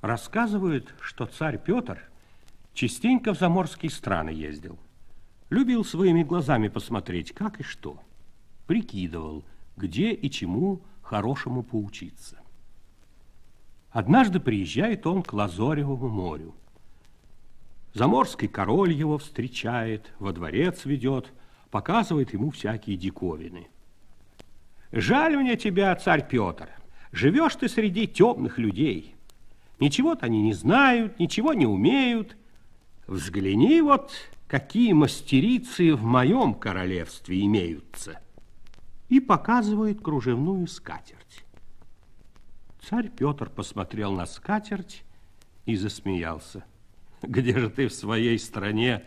Рассказывают, что царь Петр частенько в заморские страны ездил. Любил своими глазами посмотреть, как и что. Прикидывал, где и чему хорошему поучиться. Однажды приезжает он к Лазоревому морю. Заморский король его встречает, во дворец ведет, показывает ему всякие диковины. Жаль мне тебя, царь Петр, живешь ты среди темных людей. Ничего-то они не знают, ничего не умеют. Взгляни вот, какие мастерицы в моем королевстве имеются. И показывает кружевную скатерть. Царь Петр посмотрел на скатерть и засмеялся. Где же ты в своей стране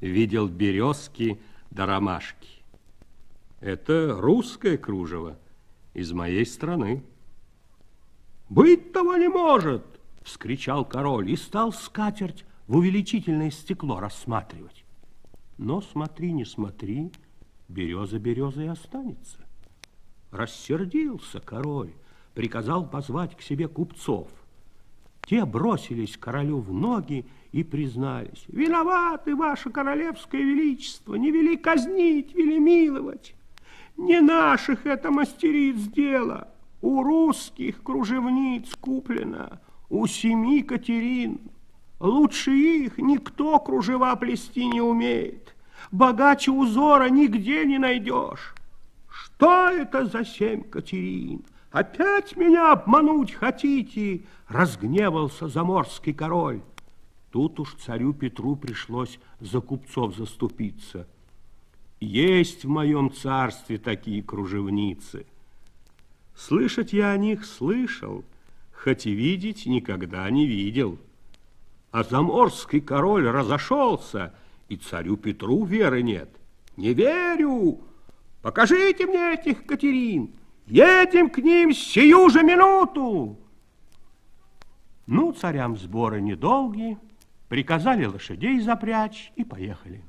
видел березки да ромашки? Это русское кружево из моей страны. Быть того не может, вскричал король и стал скатерть в увеличительное стекло рассматривать. Но смотри, не смотри, береза березой останется. Рассердился король, приказал позвать к себе купцов. Те бросились королю в ноги и признались. Виноваты, ваше королевское величество, не вели казнить, вели миловать. Не наших это мастериц дело. У русских кружевниц куплено, у семи Катерин. Лучше их никто кружева плести не умеет. Богаче узора нигде не найдешь. Что это за семь Катерин? Опять меня обмануть хотите? Разгневался заморский король. Тут уж царю Петру пришлось за купцов заступиться. Есть в моем царстве такие кружевницы. Слышать я о них слышал, хоть и видеть никогда не видел. А заморский король разошелся, и царю Петру веры нет. Не верю! Покажите мне этих Катерин! Едем к ним сию же минуту! Ну, царям сборы недолгие, приказали лошадей запрячь и поехали.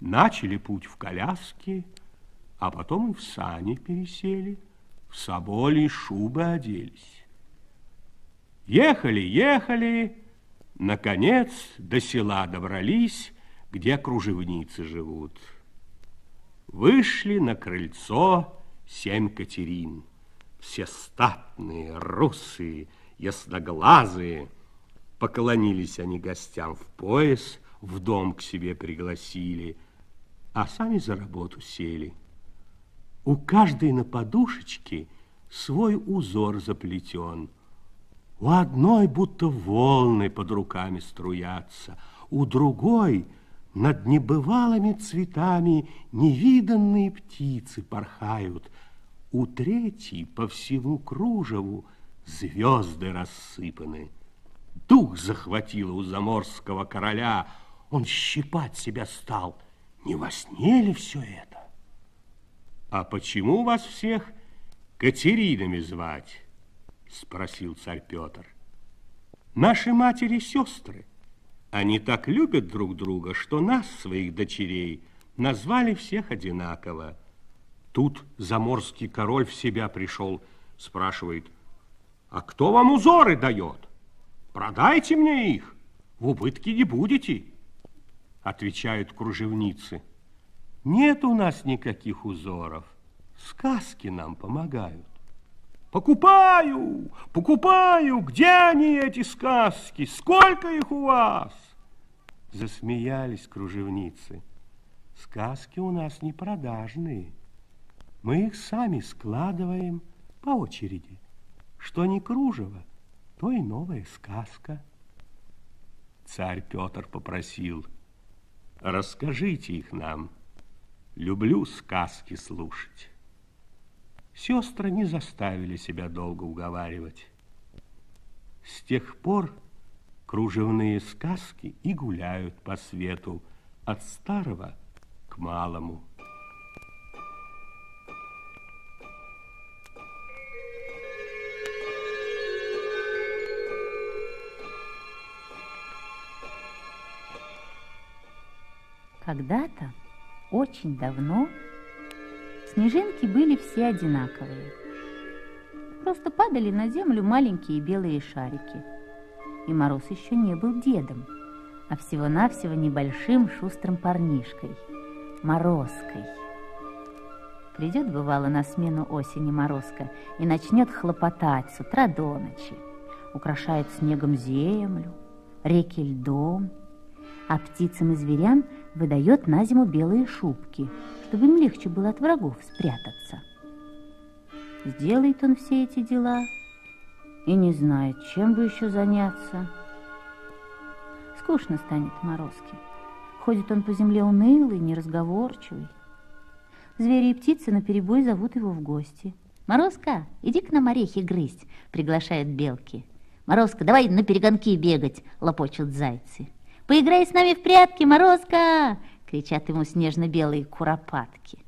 Начали путь в коляске, а потом и в сани пересели, в соболи шубы оделись. Ехали, ехали, наконец до села добрались, где кружевницы живут. Вышли на крыльцо семь Катерин, все статные, русые, ясноглазые. Поклонились они гостям в пояс, в дом к себе пригласили, а сами за работу сели. У каждой на подушечке свой узор заплетен. У одной будто волны под руками струятся, у другой над небывалыми цветами невиданные птицы порхают, у третьей по всему кружеву звезды рассыпаны. Дух захватило у заморского короля, он щипать себя стал. Не во сне ли все это? А почему вас всех Катеринами звать? Спросил царь Петр. Наши матери сестры. Они так любят друг друга, что нас, своих дочерей, назвали всех одинаково. Тут заморский король в себя пришел, спрашивает, а кто вам узоры дает? Продайте мне их, в убытке не будете. Отвечают кружевницы. Нет у нас никаких узоров, сказки нам помогают. Покупаю, покупаю, где они, эти сказки, сколько их у вас? Засмеялись кружевницы. Сказки у нас не продажные. Мы их сами складываем по очереди. Что не кружево, то и новая сказка. Царь Петр попросил, расскажите их нам. Люблю сказки слушать. Сестры не заставили себя долго уговаривать. С тех пор кружевные сказки и гуляют по свету от старого к малому. Когда-то, очень давно, снежинки были все одинаковые. Просто падали на землю маленькие белые шарики. И Мороз еще не был дедом, а всего-навсего небольшим шустрым парнишкой, Морозкой. Придет, бывало, на смену осени Морозка и начнет хлопотать с утра до ночи. Украшает снегом землю, реки льдом, а птицам и зверям выдает на зиму белые шубки, чтобы им легче было от врагов спрятаться. Сделает он все эти дела и не знает, чем бы еще заняться. Скучно станет Морозке. Ходит он по земле унылый, неразговорчивый. Звери и птицы наперебой зовут его в гости. «Морозка, иди к нам орехи грызть», — приглашают белки. «Морозка, давай на перегонки бегать», — лопочут зайцы. «Поиграй с нами в прятки, Морозка!» — кричат ему снежно-белые куропатки.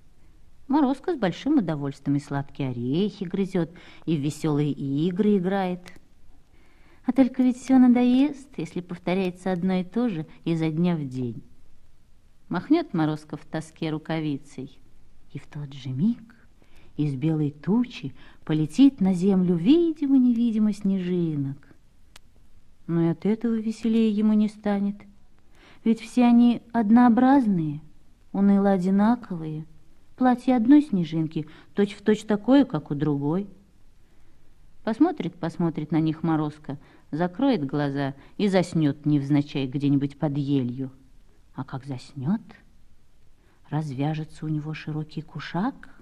Морозка с большим удовольствием и сладкие орехи грызет, и в веселые игры играет. А только ведь все надоест, если повторяется одно и то же изо дня в день. Махнет Морозка в тоске рукавицей, и в тот же миг из белой тучи полетит на землю видимо-невидимо снежинок. Но и от этого веселее ему не станет, ведь все они однообразные, уныло одинаковые, платье одной снежинки точь-в-точь точь такое, как у другой. Посмотрит, посмотрит на них Морозко, закроет глаза и заснет невзначай где-нибудь под елью. А как заснет, развяжется у него широкий кушак,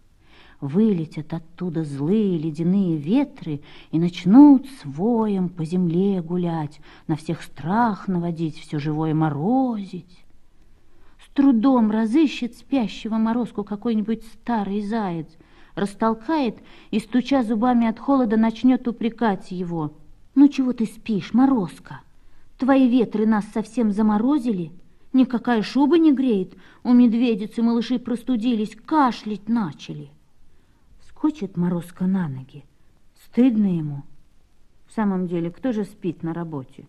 вылетят оттуда злые ледяные ветры и начнут своем по земле гулять, на всех страх наводить, все живое морозить. С трудом разыщет спящего морозку какой-нибудь старый заяц, растолкает и, стуча зубами от холода, начнет упрекать его. «Ну чего ты спишь, морозка? Твои ветры нас совсем заморозили?» Никакая шуба не греет. У медведицы малыши простудились, кашлять начали. Скочит Морозко на ноги. Стыдно ему. В самом деле, кто же спит на работе?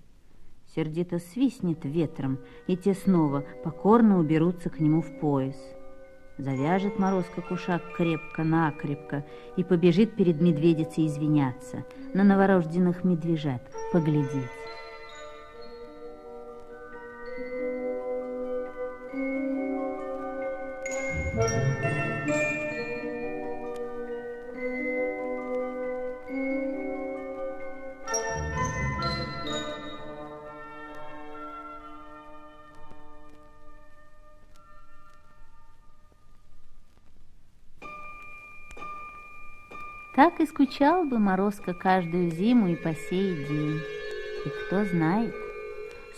Сердито свистнет ветром, и те снова покорно уберутся к нему в пояс. Завяжет Морозко кушак крепко-накрепко и побежит перед медведицей извиняться, на новорожденных медвежат поглядеть. Так и скучал бы Морозко каждую зиму и по сей день. И кто знает,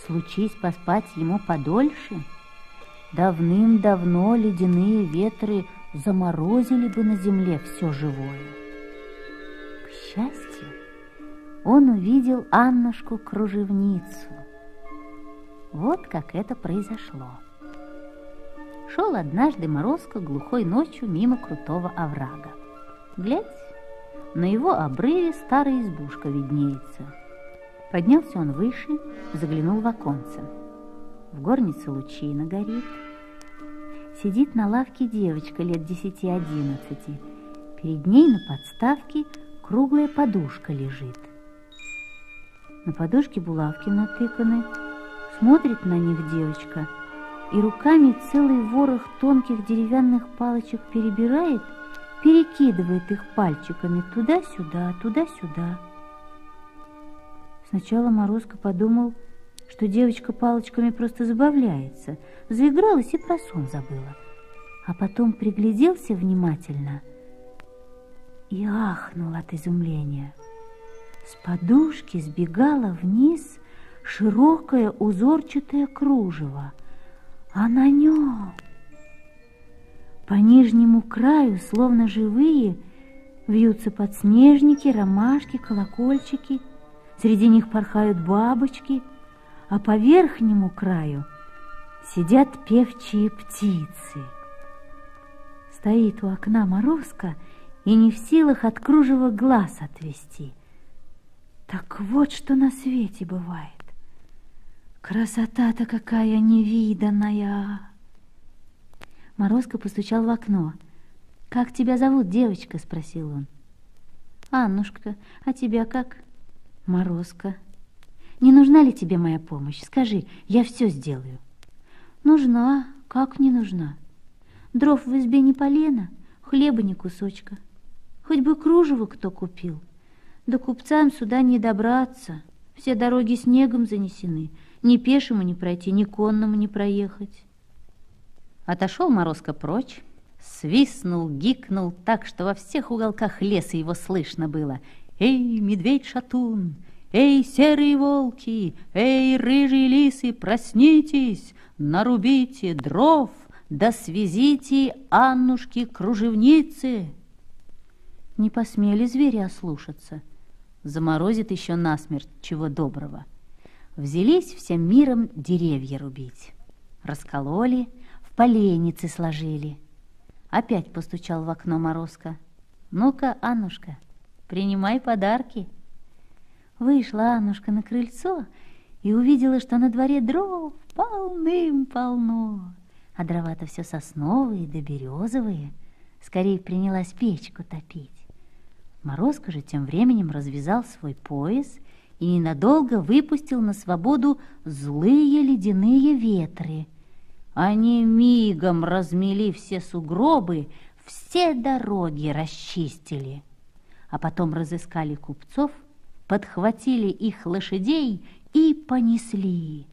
случись поспать ему подольше, давным-давно ледяные ветры заморозили бы на земле все живое. К счастью, он увидел Аннушку-кружевницу. Вот как это произошло. Шел однажды Морозко глухой ночью мимо крутого оврага. Глядь, на его обрыве старая избушка виднеется. Поднялся он выше, заглянул в оконце. В горнице лучина горит. Сидит на лавке девочка лет десяти-одиннадцати. Перед ней на подставке круглая подушка лежит. На подушке булавки натыканы. Смотрит на них девочка и руками целый ворох тонких деревянных палочек перебирает – перекидывает их пальчиками туда-сюда, туда-сюда. Сначала Морозко подумал, что девочка палочками просто забавляется, заигралась и про сон забыла. А потом пригляделся внимательно и ахнул от изумления. С подушки сбегала вниз широкое узорчатое кружево, а на нем по нижнему краю, словно живые, вьются подснежники, ромашки, колокольчики. Среди них порхают бабочки, а по верхнему краю сидят певчие птицы. Стоит у окна Морозко и не в силах от кружева глаз отвести. Так вот, что на свете бывает. Красота-то какая невиданная! Морозко постучал в окно. «Как тебя зовут, девочка?» – спросил он. Аннушка, а тебя как? Морозка. Не нужна ли тебе моя помощь? Скажи, я все сделаю. Нужна, как не нужна? Дров в избе не полено, хлеба ни кусочка. Хоть бы кружево кто купил. Да купцам сюда не добраться. Все дороги снегом занесены. Ни пешему не пройти, ни конному не проехать. Отошел Морозко прочь, свистнул, гикнул так, что во всех уголках леса его слышно было. «Эй, медведь-шатун! Эй, серые волки! Эй, рыжие лисы, проснитесь! Нарубите дров, да связите Аннушки-кружевницы!» Не посмели звери ослушаться. Заморозит еще насмерть, чего доброго. Взялись всем миром деревья рубить. Раскололи, поленницы сложили. Опять постучал в окно Морозко. «Ну-ка, Аннушка, принимай подарки». Вышла Аннушка на крыльцо и увидела, что на дворе дров полным-полно. А дрова-то все сосновые да березовые. Скорее принялась печку топить. Морозко же тем временем развязал свой пояс и ненадолго выпустил на свободу злые ледяные ветры. Они мигом размели все сугробы, все дороги расчистили. А потом разыскали купцов, подхватили их лошадей и понесли.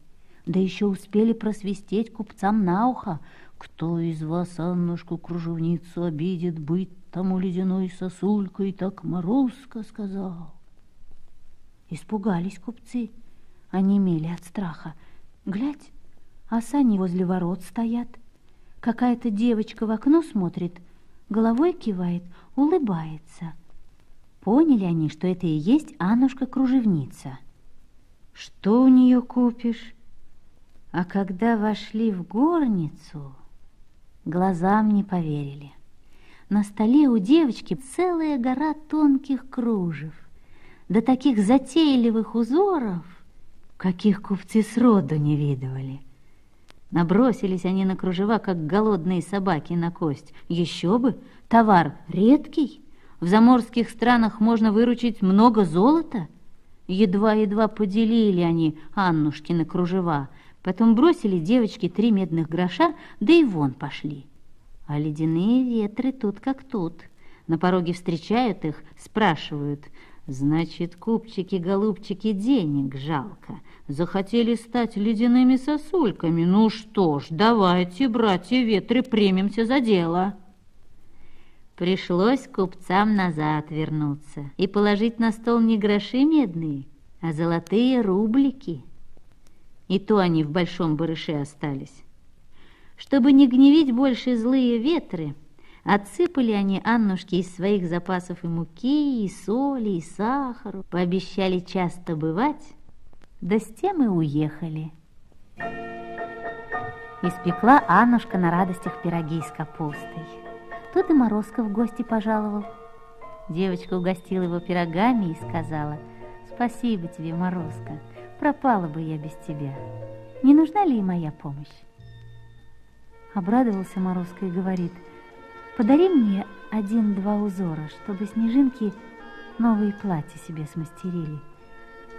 Да еще успели просвистеть купцам на ухо, кто из вас Аннушку-кружевницу обидит быть тому ледяной сосулькой, так Морозко сказал. Испугались купцы, онемели от страха. Глядь, а сани возле ворот стоят. Какая-то девочка в окно смотрит, головой кивает, улыбается. Поняли они, что это и есть Аннушка-кружевница. Что у нее купишь? А когда вошли в горницу, глазам не поверили. На столе у девочки целая гора тонких кружев, до таких затейливых узоров, каких купцы сроду не видывали. Набросились они на кружева, как голодные собаки на кость. Еще бы, товар редкий. В заморских странах можно выручить много золота. Едва-едва поделили они Аннушкины кружева, потом бросили девочке три медных гроша, да и вон пошли. А ледяные ветры тут как тут. На пороге встречают их, спрашивают, значит, купчики-голубчики денег жалко. Захотели стать ледяными сосульками. Ну что ж, давайте, братья ветры, примемся за дело. Пришлось купцам назад вернуться и положить на стол не гроши медные, а золотые рублики. И то они в большом барыше остались. Чтобы не гневить больше злые ветры, отсыпали они Аннушке из своих запасов и муки, и соли, и сахару, пообещали часто бывать, да с тем и уехали. Испекла Аннушка на радостях пироги с капустой. Тут и Морозко в гости пожаловал. Девочка угостила его пирогами и сказала, «Спасибо тебе, Морозко, пропала бы я без тебя. Не нужна ли и моя помощь?» Обрадовался Морозко и говорит, «Подари мне один-два узора, чтобы снежинки новые платья себе смастерили.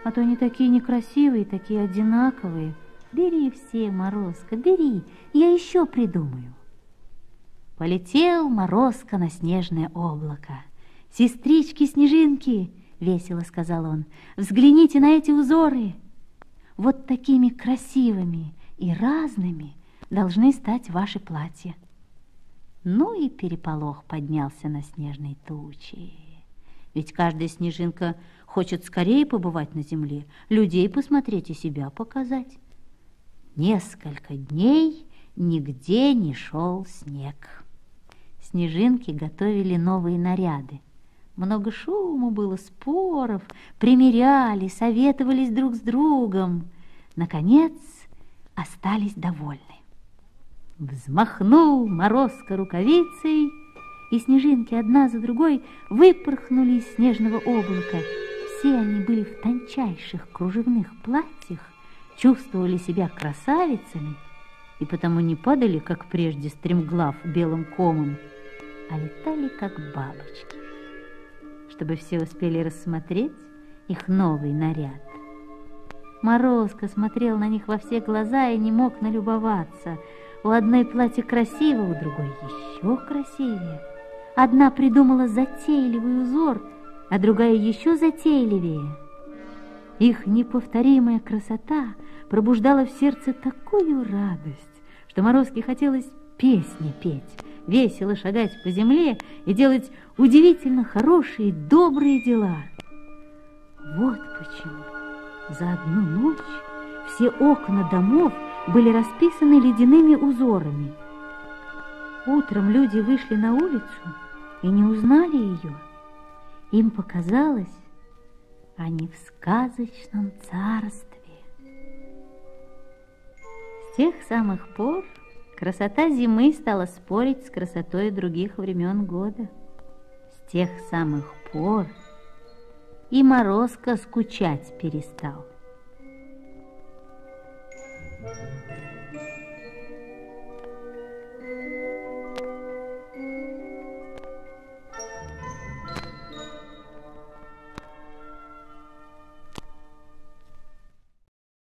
А то они такие некрасивые, такие одинаковые. Бери все, Морозко, бери, я еще придумаю». Полетел Морозко на снежное облако. «Сестрички-снежинки!» — весело сказал он. «Взгляните на эти узоры! Вот такими красивыми и разными должны стать ваши платья. Ну и переполох поднялся на снежной туче. Ведь каждая снежинка хочет скорее побывать на земле, людей посмотреть и себя показать. Несколько дней нигде не шел снег. Снежинки готовили новые наряды. Много шума было, споров, примеряли, советовались друг с другом. Наконец, остались довольны. Взмахнул Морозко рукавицей, и снежинки одна за другой выпорхнули из снежного облака. Все они были в тончайших кружевных платьях, чувствовали себя красавицами и потому не падали, как прежде, стремглав белым комом, а летали, как бабочки. чтобы все успели рассмотреть их новый наряд. Морозко смотрел на них во все глаза и не мог налюбоваться. У одной платье красиво, у другой еще красивее. Одна придумала затейливый узор, а другая еще затейливее. Их неповторимая красота пробуждала в сердце такую радость, что Морозке хотелось песни петь, весело шагать по земле и делать удивительно хорошие, добрые дела. Вот почему за одну ночь все окна домов были расписаны ледяными узорами. Утром люди вышли на улицу и не узнали ее. Им показалось, они в сказочном царстве. С тех самых пор красота зимы стала спорить с красотой других времен года. С тех самых пор и Морозко скучать перестал. Thank you.